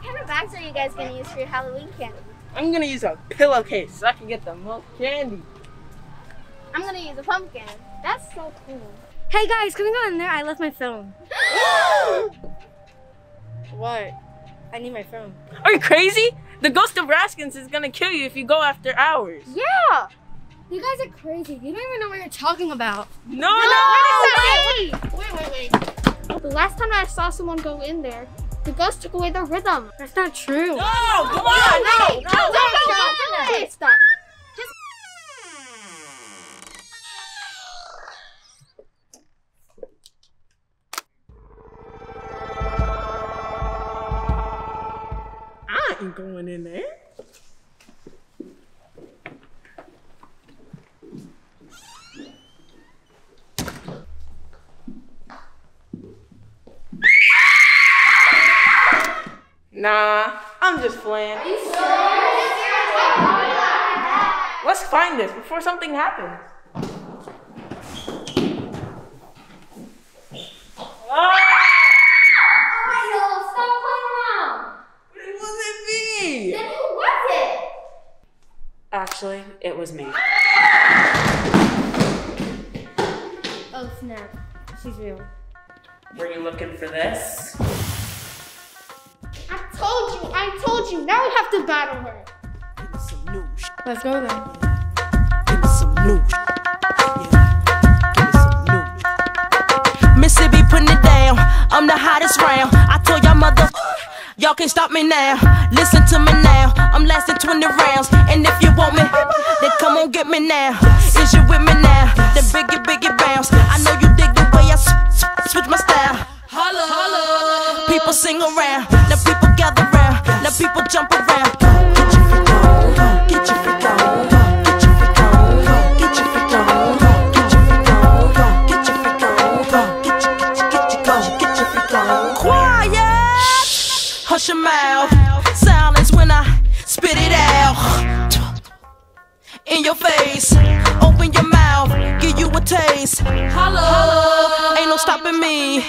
kind of bags are you guys gonna use for your Halloween candy? I'm gonna use a pillowcase so I can get the most candy. I'm gonna use a pumpkin. That's so cool. Hey guys, can we go in there? I left my phone. what? I need my phone. Are you crazy? The ghost of Raskins is gonna kill you if you go after hours. Yeah! You guys are crazy. You don't even know what you're talking about. No, no! Wait, wait, wait, wait. The last time I saw someone go in there, the ghost took away the rhythm. That's not true. No! Come on! No! Wait, No! no, no, wait, stop. Stop. Just I ain't going in there. Nah, I'm just playing. Let's find this before something happens. Ah! It wasn't me! who was it? Actually, it was me. Oh snap. She's real. Were you looking for this? I told you. Now we have to battle her. Let's go then. Mississippi putting it down. I'm the hottest round. I told y'all mother, y'all can't stop me now. Listen to me now. I'm lasting 20 rounds. And if you want me, then come on get me now. Is you with me now? People sing around. Now people gather round. Now people jump around. Get your freak on. Get your freak on. Get your freak on. Get your freak on. Get your freak on. Get your freak on. Get your, get your, get your, go. Get your freak on. Quiet. Hush your mouth. Silence when I spit it out. In your face. Open your mouth. Give you a taste. Holla. Ain't no stopping me.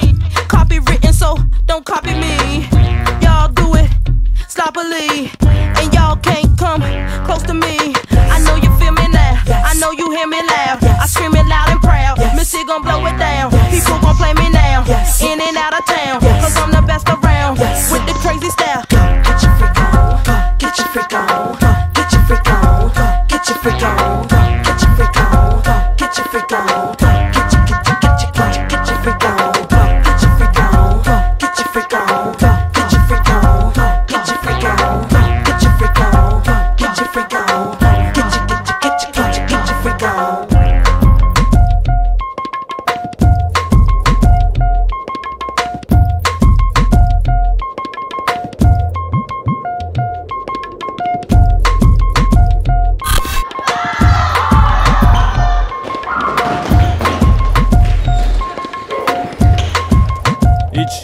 Copywritten, so don't copy me. Y'all do it sloppily. And y'all can't come close to me. I know you feel me now. I know you hear me loud. I scream it loud and proud. Missy gon' blow it down. People gon' play me now. In and out of town. Cause I'm the best around. With the crazy style. Get your freak on. Get your freak on. Get your freak on. Get your freak on.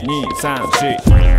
234